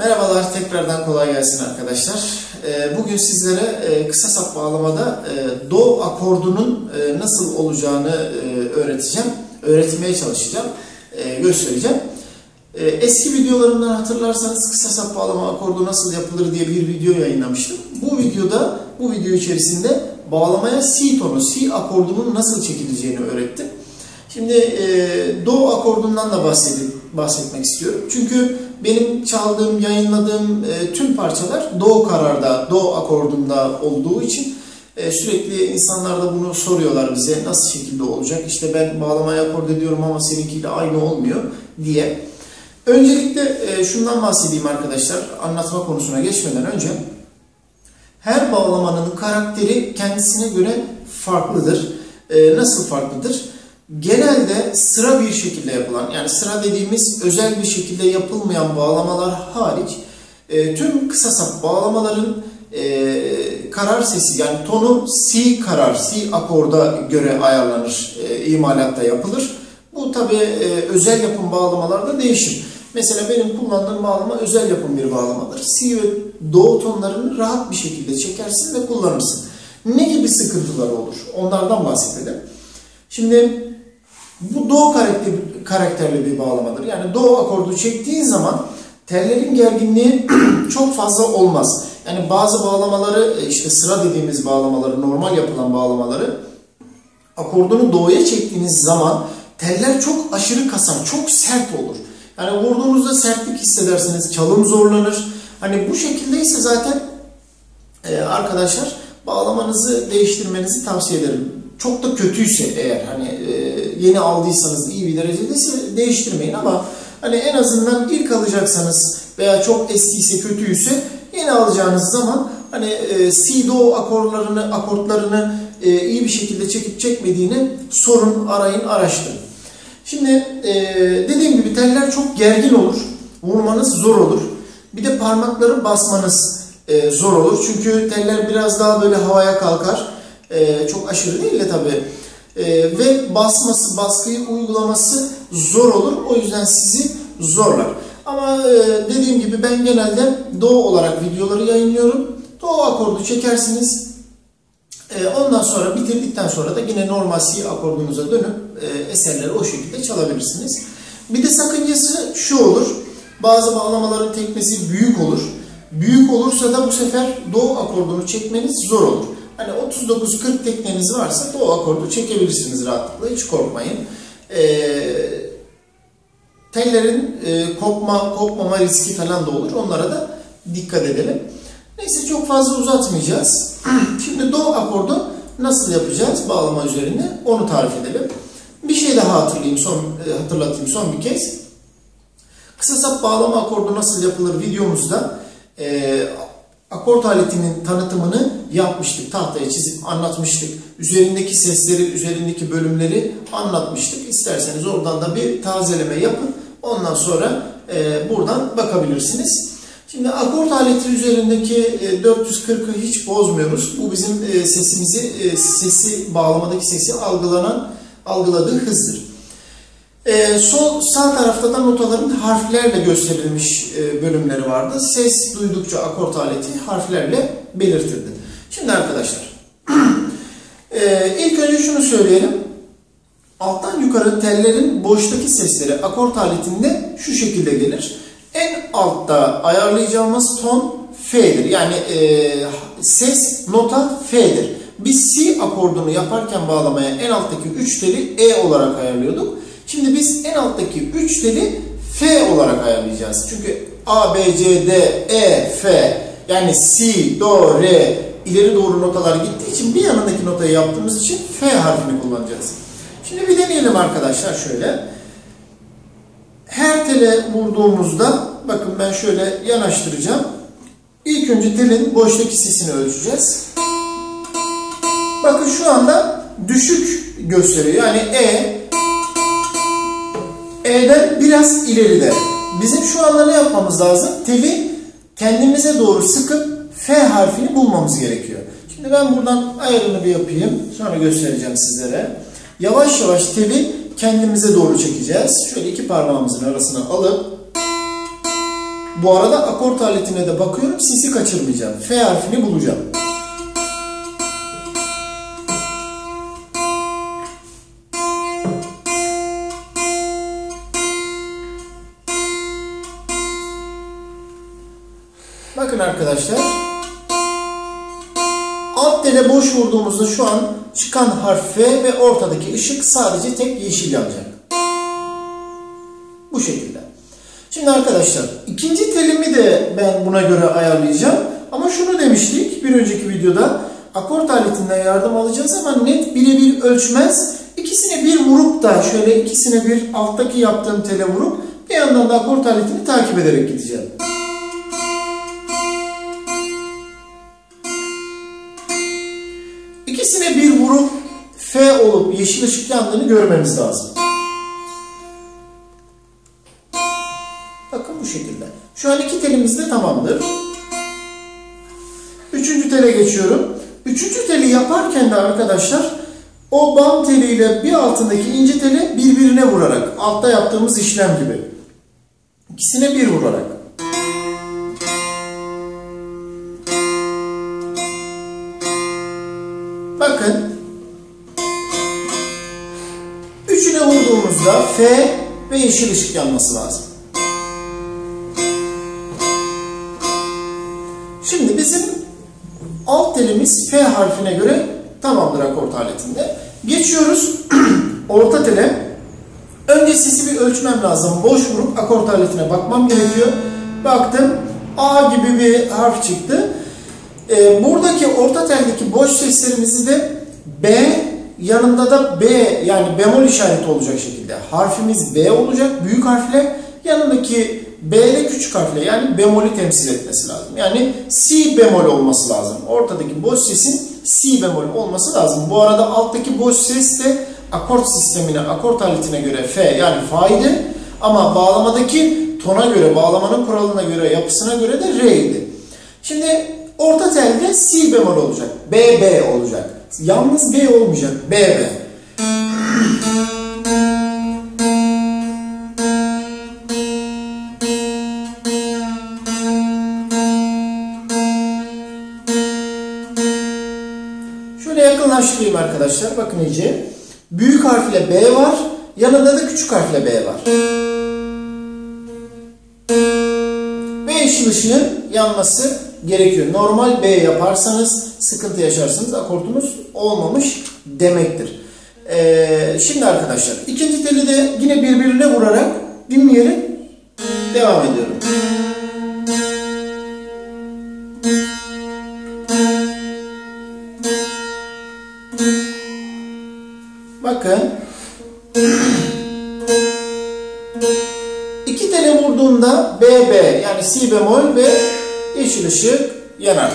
Merhabalar, tekrardan kolay gelsin arkadaşlar. Ee, Bugün sizlere e, kısa sap bağlamada e, do akordunun e, nasıl olacağını öğreteceğim, öğretmeye çalışacağım, göstereceğim. Eski videolarımdan hatırlarsanız kısa sap bağlama akordu nasıl yapılır diye bir video yayınlamıştım. Bu videoda, bu video içerisinde bağlamaya si tonu, si akordunun nasıl çekileceğini öğrettim. Şimdi do akordundan da bahsedip, bahsetmek istiyorum. Çünkü benim çaldığım, yayınladığım e, tüm parçalar do kararda, do akordunda olduğu için e, sürekli insanlar da bunu soruyorlar bize. Nasıl şekilde olacak? İşte ben bağlamaya akord ediyorum ama seninkiyle aynı olmuyor diye. Öncelikle e, şundan bahsedeyim arkadaşlar. Anlatma konusuna geçmeden önce. Her bağlamanın karakteri kendisine göre farklıdır. E, nasıl farklıdır? Genelde sıra bir şekilde yapılan, yani sıra dediğimiz özel bir şekilde yapılmayan bağlamalar hariç e, tüm kısa sap bağlamaların e, karar sesi yani tonu si karar, si akorda göre ayarlanır, e, imalatta yapılır. Bu tabi e, özel yapım bağlamalarda değişir. Mesela benim kullandığım bağlama özel yapım bir bağlamadır. Si ve do tonlarını rahat bir şekilde çekersin ve kullanırsın. Ne gibi sıkıntılar olur? Onlardan bahsedelim. Şimdi bu do karakter, karakterli bir bağlamadır. Yani do akordu çektiğin zaman tellerin gerginliği çok fazla olmaz. Yani bazı bağlamaları işte sıra dediğimiz bağlamaları, normal yapılan bağlamaları akordunu do'ya çektiğiniz zaman teller çok aşırı kasan, çok sert olur. Yani vurduğunuzda sertlik hissedersiniz, çalım zorlanır. Hani bu şekilde ise zaten e, arkadaşlar bağlamanızı değiştirmenizi tavsiye ederim. Çok da kötüyse eğer hani e, yeni aldıysanız iyi bir derecedeyse değiştirmeyin ama hani en azından ilk alacaksanız veya çok eskiyse kötüyse yeni alacağınız zaman hani e, si do akorlarını akortlarını e, iyi bir şekilde çekip çekmediğini sorun arayın araştırın. Şimdi e, dediğim gibi teller çok gergin olur. Vurmanız zor olur. Bir de parmakları basmanız e, zor olur. Çünkü teller biraz daha böyle havaya kalkar. E, çok aşırı değil de tabii. E, ve basması, baskıyı uygulaması zor olur. O yüzden sizi zorlar. Ama e, dediğim gibi ben genelde do olarak videoları yayınlıyorum. Do akordu çekersiniz. E, ondan sonra bitirdikten sonra da yine normal si akordunuza dönüp e, eserleri o şekilde çalabilirsiniz. Bir de sakıncası şu olur. Bazı bağlamaların tekmesi büyük olur. Büyük olursa da bu sefer do akordunu çekmeniz zor olur. Hani 39-40 tekneniz varsa do akordu çekebilirsiniz rahatlıkla. Hiç korkmayın. E, tellerin e, kopma, kopmama riski falan da olur. Onlara da dikkat edelim. Neyse çok fazla uzatmayacağız. Şimdi do akordu nasıl yapacağız bağlama üzerinde onu tarif edelim. Bir şey daha hatırlayayım son e, hatırlatayım son bir kez. Kısa sap bağlama akordu nasıl yapılır videomuzda e, akort aletinin tanıtımını yapmıştık. Tahtaya çizip anlatmıştık. Üzerindeki sesleri, üzerindeki bölümleri anlatmıştık. İsterseniz oradan da bir tazeleme yapın. Ondan sonra e, buradan bakabilirsiniz. Şimdi akort aleti üzerindeki 440'ı hiç bozmuyoruz. Bu bizim sesimizi, sesi bağlamadaki sesi algılanan, algıladığı hızdır. Sol sağ tarafta da notaların harflerle gösterilmiş bölümleri vardı. Ses duydukça akort aleti harflerle belirtirdi. Şimdi arkadaşlar, ilk önce şunu söyleyelim. Alttan yukarı tellerin boştaki sesleri akort aletinde şu şekilde gelir. En altta ayarlayacağımız ton F'dir. Yani e, ses nota F'dir. Biz C akordunu yaparken bağlamaya en alttaki 3 teli E olarak ayarlıyorduk. Şimdi biz en alttaki 3 teli F olarak ayarlayacağız. Çünkü A, B, C, D, E, F yani C, Do, Re ileri doğru notalar gittiği için bir yanındaki notayı yaptığımız için F harfini kullanacağız. Şimdi bir deneyelim arkadaşlar şöyle. Her tele vurduğumuzda bakın ben şöyle yanaştıracağım. İlk önce telin boştaki sesini ölçeceğiz. Bakın şu anda düşük gösteriyor. Yani E E'den biraz ileride. Bizim şu anda ne yapmamız lazım? Teli kendimize doğru sıkıp F harfini bulmamız gerekiyor. Şimdi ben buradan ayarını bir yapayım. Sonra göstereceğim sizlere. Yavaş yavaş teli kendimize doğru çekeceğiz. Şöyle iki parmağımızın arasına alıp Bu arada akort aletine de bakıyorum. Sesi kaçırmayacağım. F harfini bulacağım. Arkadaşlar. Alt tele boş vurduğumuzda şu an çıkan harf F ve ortadaki ışık sadece tek yeşil yanacak. Bu şekilde. Şimdi arkadaşlar ikinci telimi de ben buna göre ayarlayacağım. Ama şunu demiştik bir önceki videoda akort aletinden yardım alacağız ama net birebir ölçmez. İkisine bir vurup da şöyle ikisine bir alttaki yaptığım tele vurup bir yandan da akort aletini takip ederek gideceğim. İkisine bir vurup F olup yeşil ışık yandığını görmemiz lazım. Bakın bu şekilde. Şu an iki telimiz de tamamdır. Üçüncü tele geçiyorum. Üçüncü teli yaparken de arkadaşlar o bam teliyle bir altındaki ince teli birbirine vurarak altta yaptığımız işlem gibi. İkisine bir vurarak. F ve yeşil ışık yanması lazım. Şimdi bizim alt telimiz F harfine göre tamamdır akort aletinde. Geçiyoruz orta tele. Önce sesi bir ölçmem lazım. Boş vurup akort aletine bakmam gerekiyor. Baktım A gibi bir harf çıktı. Ee, buradaki orta teldeki boş seslerimizi de B yanında da B yani bemol işareti olacak şekilde. Harfimiz B olacak büyük harfle. Yanındaki B ile küçük harfle yani bemolü temsil etmesi lazım. Yani si bemol olması lazım. Ortadaki boş sesin si bemol olması lazım. Bu arada alttaki boş ses de akort sistemine, akort aletine göre F yani fa'ydı. Ama bağlamadaki tona göre, bağlamanın kuralına göre, yapısına göre de R'ydi. Şimdi orta telde si bemol olacak. B, B olacak. Yalnız B olmayacak. B, B. Şöyle yakınlaştırayım arkadaşlar. Bakın iyice. Büyük harfle B var. Yanında da küçük harfle B var. Ve yeşil ışığın yanması gerekiyor. Normal B yaparsanız sıkıntı yaşarsınız. Akortunuz olmamış demektir. Ee, şimdi arkadaşlar ikinci teli de yine birbirine vurarak dinleyerek devam ediyorum. Yeşil ışık yanar.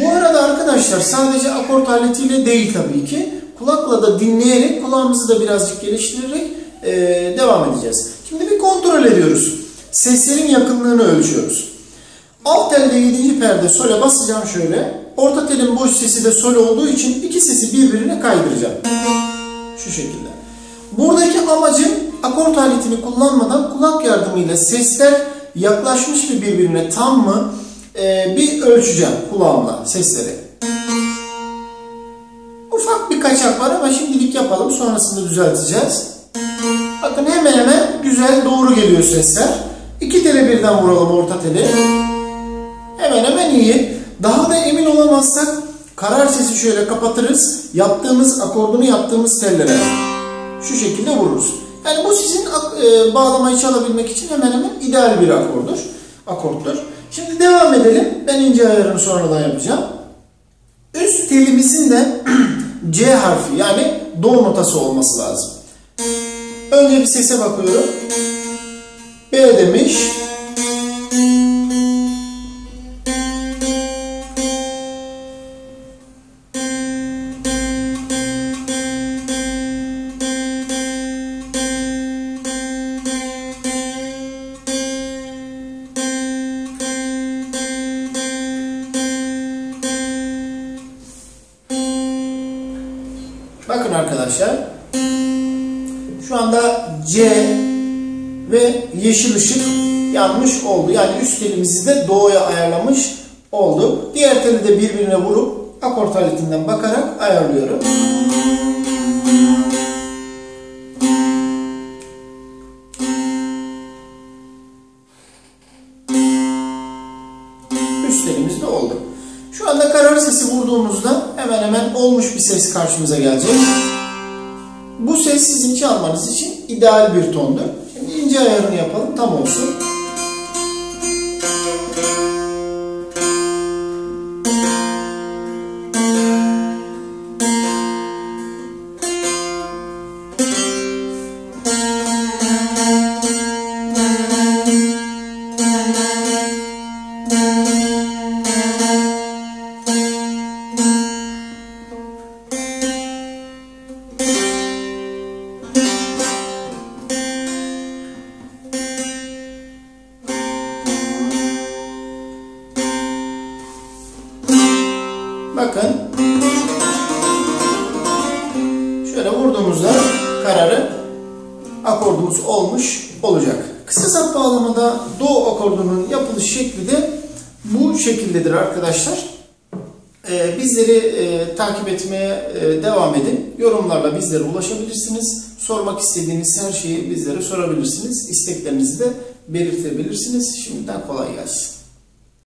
Bu arada arkadaşlar sadece akort aletiyle değil tabii ki. Kulakla da dinleyerek kulağımızı da birazcık geliştirerek e, devam edeceğiz. Şimdi bir kontrol ediyoruz. Seslerin yakınlığını ölçüyoruz. Alt telde 7. perde sole basacağım şöyle. Orta telin boş sesi de sol olduğu için iki sesi birbirine kaydıracağım. Şu şekilde. Buradaki amacım akort aletini kullanmadan kulak yardımıyla sesler yaklaşmış mı birbirine tam mı e, bir ölçeceğim kulağımla sesleri. Ufak bir kaçak var ama şimdilik yapalım sonrasında düzelteceğiz. Bakın hemen hemen güzel doğru geliyor sesler. İki tele birden vuralım orta teli. Hemen hemen iyi. Daha da emin olamazsak karar sesi şöyle kapatırız. Yaptığımız akordunu yaptığımız tellere şu şekilde vururuz. Yani bu sizin e, bağlamayı çalabilmek için hemen hemen ideal bir akordur. Akorttur. Şimdi devam edelim. Ben ince ayarını sonradan yapacağım. Üst telimizin de C harfi yani do notası olması lazım. Önce bir sese bakıyorum. B demiş. Arkadaşlar. Şu anda C ve yeşil ışık yanmış oldu. Yani üst telimizi de do'ya ayarlamış olduk. Diğer teli de birbirine vurup akort aletinden bakarak ayarlıyorum. Üst telimiz de oldu. Şu anda karar sesi vurduğumuzda hemen hemen olmuş bir ses karşımıza gelecek. Sizin çalmanız için ideal bir tondur. Şimdi ince ayarını yapalım tam olsun. Akordumuz olmuş olacak. Kısa sap bağlamada do akordunun yapılış şekli de bu şekildedir arkadaşlar. Ee, bizleri e, takip etmeye e, devam edin. Yorumlarla bizlere ulaşabilirsiniz. Sormak istediğiniz her şeyi bizlere sorabilirsiniz. İsteklerinizi de belirtebilirsiniz. Şimdiden kolay gelsin.